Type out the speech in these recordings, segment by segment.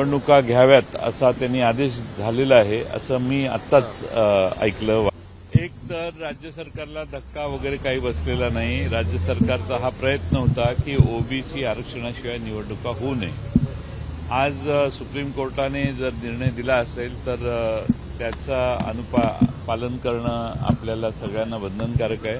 निवडणुका घ्याव्यात असा त्यांनी आदेश झालेला आहे असं मी आत्ताच ऐकलं. एक तर राज्य सरकारला धक्का वगैरे काही बसलेला नाही. राज्य सरकारचा हा प्रयत्न होता की ओबीसी आरक्षणाशिवाय निवडणुका होऊ नये. आज सुप्रीम कोर्टाने जर निर्णय दिला असेल तर त्याचा अनुपा पालन करणं आपल्याला सगळ्यांना बंधनकारक आहे.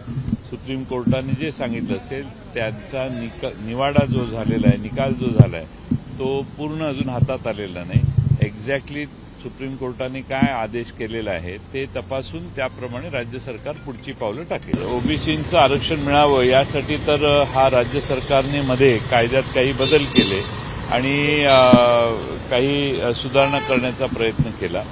सुप्रीम कोर्टाने जे सांगितलं असेल त्यांचा निका निवाडा जो झालेला आहे निकाल जो झाला आहे तो पूर्ण अजून हातात आलेला नाही. एक्झॅक्टली सुप्रीम कोर्टाने काय आदेश केलेला आहे ते तपासून त्याप्रमाणे राज्य सरकार पुढची पावलं टाकेल. ओबीसीचं आरक्षण मिळावं यासाठी तर हा राज्य सरकारने मध्ये कायद्यात काही बदल केले आणि काही सुधारणा करण्याचा प्रयत्न केला.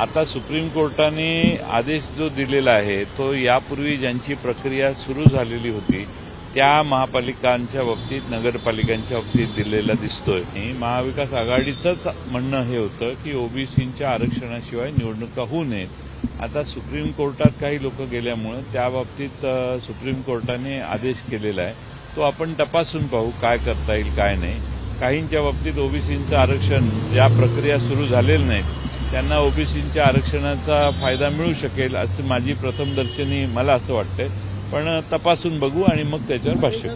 आता सुप्रीम कोर्टाने आदेश जो दिलेला आहे तो यापूर्वी ज्यांची प्रक्रिया सुरू झालेली होती त्या महापालिकांच्या बाबतीत नगरपालिकांच्या बाबतीत दिलेला दिसतोय. आणि महाविकास आघाडीचंच म्हणणं हे होतं की ओबीसींच्या आरक्षणाशिवाय निवडणुका होऊ नयेत. आता सुप्रीम कोर्टात काही लोक गेल्यामुळं त्या बाबतीत सुप्रीम कोर्टाने आदेश केलेला आहे. तो आपण तपासून पाहू काय करता येईल काय नाही. काहींच्या बाबतीत ओबीसींचं आरक्षण ज्या प्रक्रिया सुरू झालेल्या नाहीत त्यांना ओबीसींच्या आरक्षणाचा फायदा मिळू शकेल असं माझी प्रथमदर्शनी मला असं वाटतंय. पण तपासून बघू आणि मग त्याच्यावर भाष्य